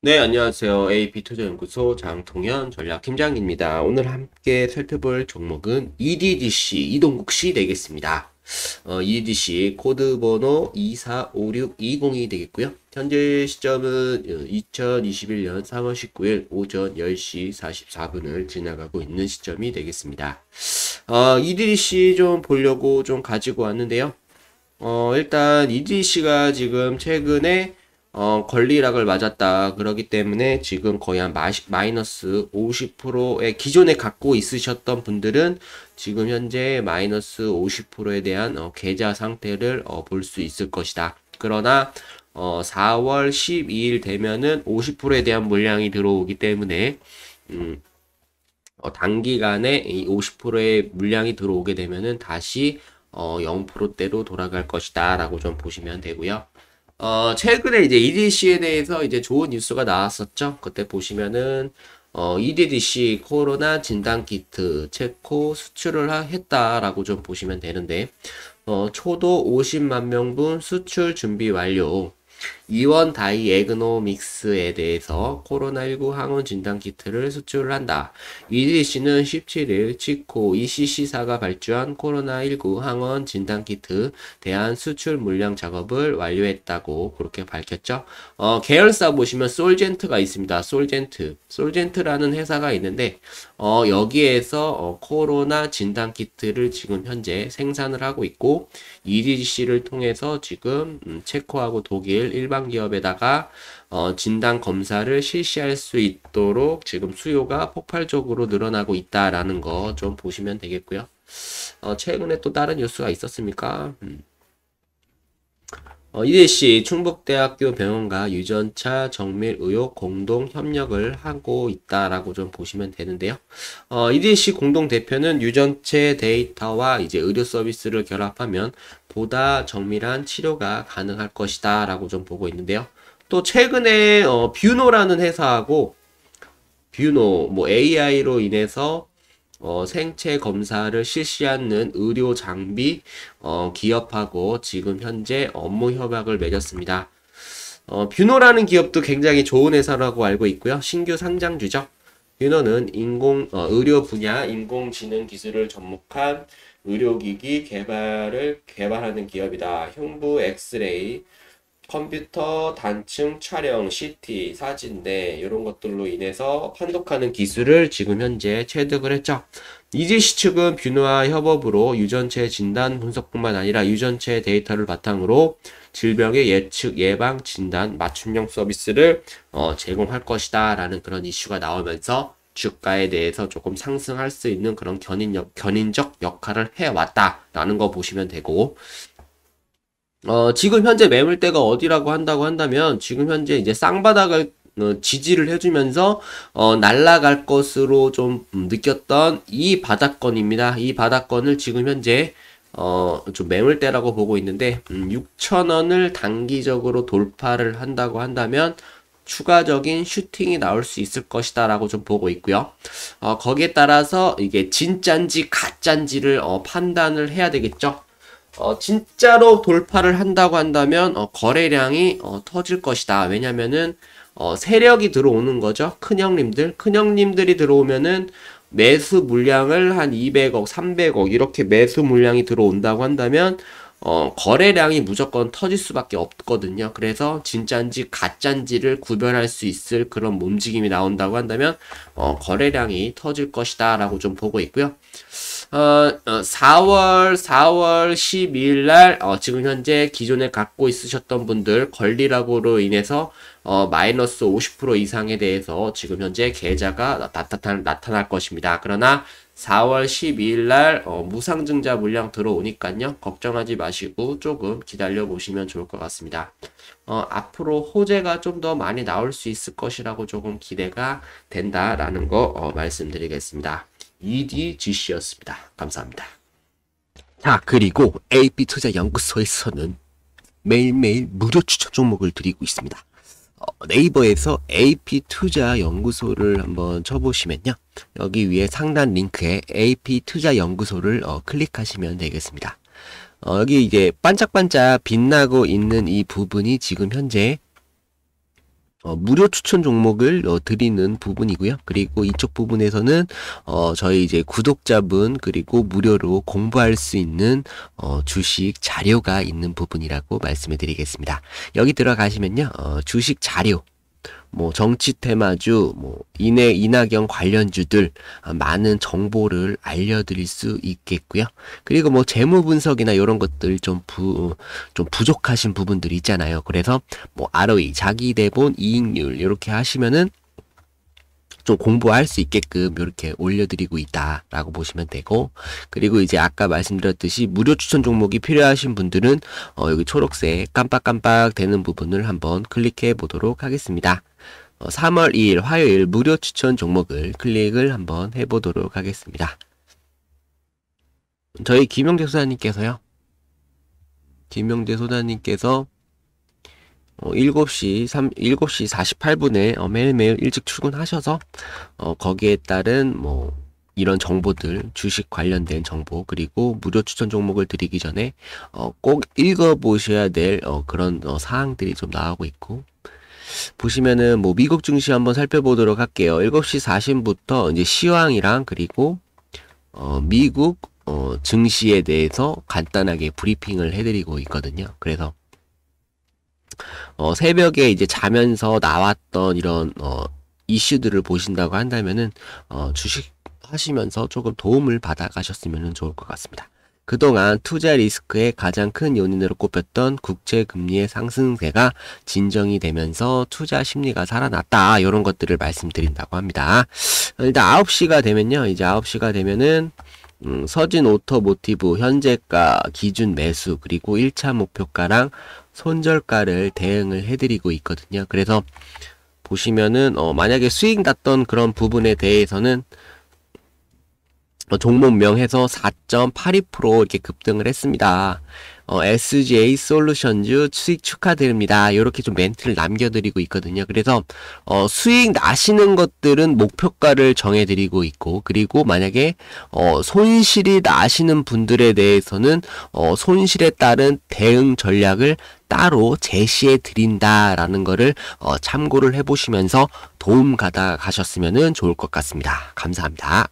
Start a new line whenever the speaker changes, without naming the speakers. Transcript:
네, 안녕하세요. AP투자연구소 장통현 전략팀장입니다. 오늘 함께 살펴볼 종목은 EDGC EDGC 되겠습니다. 어, EDGC 코드 번호 245620이 되겠고요. 현재 시점은 2021년 3월 19일 오전 10시 44분을 지나가고 있는 시점이 되겠습니다. 어, EDGC 좀 보려고 좀 가지고 왔는데요. 어, 일단 EDGC가 지금 최근에 어, 권리락을 맞았다. 그러기 때문에 지금 거의 한 마이너스 50%의 기존에 갖고 있으셨던 분들은 지금 현재 마이너스 50%에 대한 어, 계좌 상태를 어, 볼 수 있을 것이다. 그러나 어, 4월 12일 되면은 50%에 대한 물량이 들어오기 때문에 음, 어, 단기간에 이 50%의 물량이 들어오게 되면은 다시 어, 0%대로 돌아갈 것이다 라고 좀 보시면 되고요. 어, 최근에 이제 EDGC에 대해서 이제 좋은 뉴스가 나왔었죠. 그때 보시면은, 어, EDGC 코로나 진단 키트 체코 수출을 하, 했다라고 좀 보시면 되는데, 어, 초도 50만 명분 수출 준비 완료. 이원다이애그노믹스에 대해서 코로나19 항원 진단 키트를 수출을 한다. EDGC는 17일 체코 ECC사가 발주한 코로나19 항원 진단 키트 대한 수출 물량 작업을 완료했다고 그렇게 밝혔죠. 어, 계열사 보시면 솔젠트가 있습니다. 솔젠트. 솔젠트라는 회사가 있는데 어, 여기에서 어, 코로나 진단 키트를 지금 현재 생산을 하고 있고 EDC를 통해서 지금 음, 체코하고 독일 일반 기업에다가 어, 진단 검사를 실시할 수 있도록 지금 수요가 폭발적으로 늘어나고 있다라는 거 좀 보시면 되겠고요. 어, 최근에 또 다른 뉴스가 있었습니까? 음. 어, EDGC 충북대학교 병원과 유전체 정밀 의학 공동 협력을 하고 있다라고 좀 보시면 되는데요. 어, EDGC 공동 대표는 유전체 데이터와 이제 의료 서비스를 결합하면 보다 정밀한 치료가 가능할 것이다 라고 좀 보고 있는데요. 또 최근에 어, 뷰노라는 회사하고 뷰노 뭐 AI로 인해서 어, 생체 검사를 실시하는 의료 장비 어, 기업하고 지금 현재 업무 협약을 맺었습니다. 어, 뷰노라는 기업도 굉장히 좋은 회사라고 알고 있고요. 신규 상장주죠. 뷰노는 인공 어, 의료 분야 인공지능 기술을 접목한 의료기기 개발을 개발하는 기업이다. 흉부 엑스레이 컴퓨터 단층 촬영, CT, 사진대 이런 것들로 인해서 판독하는 기술을 지금 현재 체득을 했죠. 이지시 측은 뷰노와 협업으로 유전체 진단 분석뿐만 아니라 유전체 데이터를 바탕으로 질병의 예측, 예방, 진단, 맞춤형 서비스를 어, 제공할 것이다 라는 그런 이슈가 나오면서 주가에 대해서 조금 상승할 수 있는 그런 견인력, 견인적 역할을 해왔다라는 거 보시면 되고 어, 지금 현재 매물대가 어디라고 한다고 한다면 지금 현재 이제 쌍바닥을 어, 지지를 해주면서 어, 날아갈 것으로 좀 느꼈던 이 바닥권입니다. 이 바닥권을 지금 현재 어, 좀 매물대라고 보고 있는데 음, 6천원을 단기적으로 돌파를 한다고 한다면 추가적인 슈팅이 나올 수 있을 것이다 라고 좀 보고 있고요. 어, 거기에 따라서 이게 진짠지 가짠지를 어, 판단을 해야 되겠죠. 어, 진짜로 돌파를 한다고 한다면 어, 거래량이 어, 터질 것이다. 왜냐면은 어, 세력이 들어오는 거죠. 큰형님들, 큰형님들이 들어오면은 매수 물량을 한 200억, 300억 이렇게 매수 물량이 들어온다고 한다면 어, 거래량이 무조건 터질 수밖에 없거든요. 그래서 진짠지 가짠지를 구별할 수 있을 그런 움직임이 나온다고 한다면 어, 거래량이 터질 것이다 라고 좀 보고 있고요. 어, 4월, 4월 12일 날, 어, 지금 현재 기존에 갖고 있으셨던 분들 권리락으로 인해서, 어, 마이너스 50% 이상에 대해서 지금 현재 계좌가 나타날, 나타날 것입니다. 그러나 4월 12일 날, 어, 무상증자 물량 들어오니까요. 걱정하지 마시고 조금 기다려 보시면 좋을 것 같습니다. 어, 앞으로 호재가 좀 더 많이 나올 수 있을 것이라고 조금 기대가 된다라는 거 어, 말씀드리겠습니다. EDGC였습니다. 감사합니다. 자, 그리고 AP투자연구소에서는 매일매일 무료 추천 종목을 드리고 있습니다. 어, 네이버에서 AP투자 연구소를 한번 쳐보시면요. 여기 위에 상단 링크에 AP투자 연구소를 어, 클릭하시면 되겠습니다. 어, 여기 이제 반짝반짝 빛나고 있는 이 부분이 지금 현재 어, 무료 추천 종목을 어, 드리는 부분이고요. 그리고 이쪽 부분에서는 어, 저희 이제 구독자분 그리고 무료로 공부할 수 있는 어, 주식 자료가 있는 부분이라고 말씀을 드리겠습니다. 여기 들어가시면요. 어, 주식 자료 뭐 정치 테마주, 뭐 이내 이낙연 관련주들 아, 많은 정보를 알려드릴 수 있겠고요. 그리고 뭐 재무 분석이나 이런 것들 좀부좀 부족하신 부분들이 있잖아요. 그래서 뭐 ROE, 자기 대본 이익률 이렇게 하시면은 좀 공부할 수 있게끔 이렇게 올려드리고 있다라고 보시면 되고 그리고 이제 아까 말씀드렸듯이 무료 추천 종목이 필요하신 분들은 어 여기 초록색 깜빡깜빡 되는 부분을 한번 클릭해 보도록 하겠습니다. 어 3월 2일 화요일 무료 추천 종목을 클릭을 한번 해보도록 하겠습니다. 저희 김영재 소장님께서요. 김영재 소장님께서 어, 7시 3, 7시 48분에 어, 매일매일 일찍 출근하셔서 어, 거기에 따른 뭐 이런 정보들 주식 관련된 정보 그리고 무료 추천 종목을 드리기 전에 어, 꼭 읽어보셔야 될 어, 그런 어, 사항들이 좀 나오고 있고 보시면은 뭐 미국 증시 한번 살펴보도록 할게요. 7시 40분부터 이제 시황이랑 그리고 어, 미국 어, 증시에 대해서 간단하게 브리핑을 해드리고 있거든요. 그래서 어, 새벽에 이제 자면서 나왔던 이런 어, 이슈들을 보신다고 한다면은 어, 주식 하시면서 조금 도움을 받아 가셨으면 좋을 것 같습니다. 그동안 투자 리스크의 가장 큰 요인으로 꼽혔던 국채 금리의 상승세가 진정이 되면서 투자 심리가 살아났다. 이런 것들을 말씀드린다고 합니다. 일단 9시가 되면요. 이제 9시가 되면은 음, 서진 오토모티브 현재가 기준 매수 그리고 1차 목표가랑 손절가를 대응을 해드리고 있거든요. 그래서 보시면은 어, 만약에 수익 났던 그런 부분에 대해서는 어, 종목명해서 4.82% 이렇게 급등을 했습니다. 어, SGA 솔루션즈 수익 축하드립니다. 이렇게 좀 멘트를 남겨드리고 있거든요. 그래서 어, 수익 나시는 것들은 목표가를 정해드리고 있고 그리고 만약에 어, 손실이 나시는 분들에 대해서는 어, 손실에 따른 대응 전략을 따로 제시해 드린다라는 거를 어, 참고를 해보시면서 도움 가다 가셨으면 좋을 것 같습니다. 감사합니다.